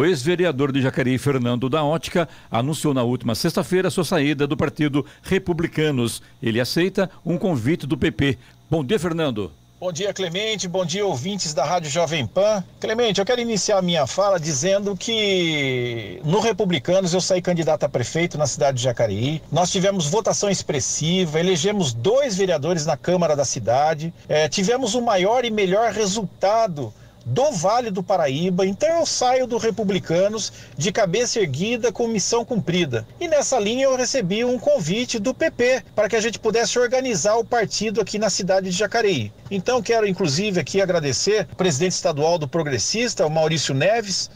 O ex-vereador de Jacareí, Fernando da Ótica, anunciou na última sexta-feira sua saída do Partido Republicanos. Ele aceita um convite do PP. Bom dia, Fernando. Bom dia, Clemente. Bom dia, ouvintes da Rádio Jovem Pan. Clemente, eu quero iniciar minha fala dizendo que no Republicanos eu saí candidato a prefeito na cidade de Jacareí. Nós tivemos votação expressiva, elegemos dois vereadores na Câmara da cidade, é, tivemos o maior e melhor resultado do Vale do Paraíba, então eu saio do Republicanos de cabeça erguida com missão cumprida. E nessa linha eu recebi um convite do PP para que a gente pudesse organizar o partido aqui na cidade de Jacareí. Então quero inclusive aqui agradecer o presidente estadual do Progressista, o Maurício Neves,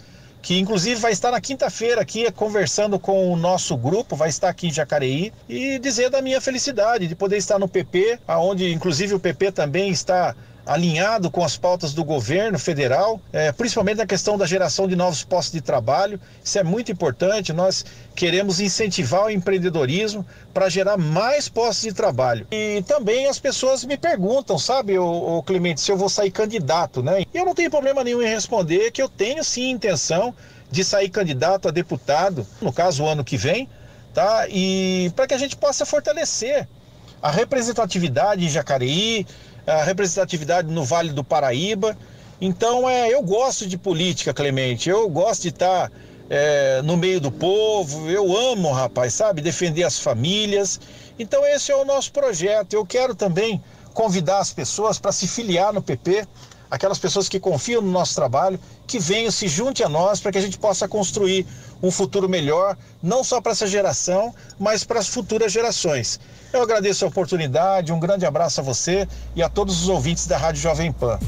que inclusive vai estar na quinta-feira aqui conversando com o nosso grupo, vai estar aqui em Jacareí e dizer da minha felicidade de poder estar no PP, aonde inclusive o PP também está alinhado com as pautas do governo federal, é, principalmente na questão da geração de novos postos de trabalho. Isso é muito importante. Nós queremos incentivar o empreendedorismo para gerar mais postos de trabalho. E também as pessoas me perguntam, sabe, o, Clemente, se eu vou sair candidato, né? Eu não tenho problema nenhum em responder que eu tenho sim intenção de sair candidato a deputado, no caso o ano que vem, tá? E para que a gente possa fortalecer a representatividade em Jacareí, a representatividade no Vale do Paraíba. Então, é, eu gosto de política, Clemente. Eu gosto de estar é, no meio do povo. Eu amo, rapaz, sabe? Defender as famílias. Então, esse é o nosso projeto. Eu quero também convidar as pessoas para se filiar no PP, aquelas pessoas que confiam no nosso trabalho, que venham, se junte a nós para que a gente possa construir um futuro melhor, não só para essa geração, mas para as futuras gerações. Eu agradeço a oportunidade, um grande abraço a você e a todos os ouvintes da Rádio Jovem Pan.